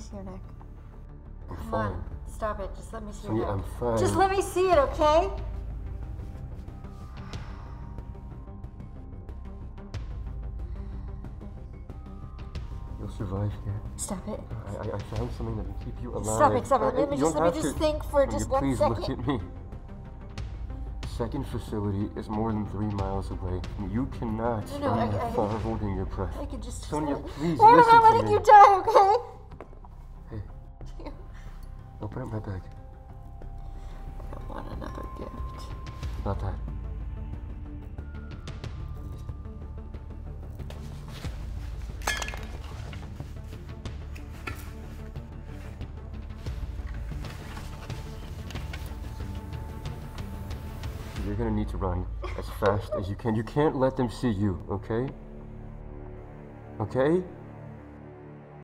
see your neck. I'm Come fine. on. Stop it. Just let me see your I'm fine. Just let me see it, okay? You'll survive here. Stop it. I, I, I found something that will keep you alive. Stop it, stop it. Uh, let me just- let me just think for just one please second. look at me. Second facility is more than three miles away. You cannot No, no, stand I- I- far holding your breath. I could just. Sonya, please no, listen to letting me. you die, okay? Open up my bag. I want another gift. Not that. You're gonna need to run as fast as you can. You can't let them see you, okay? Okay?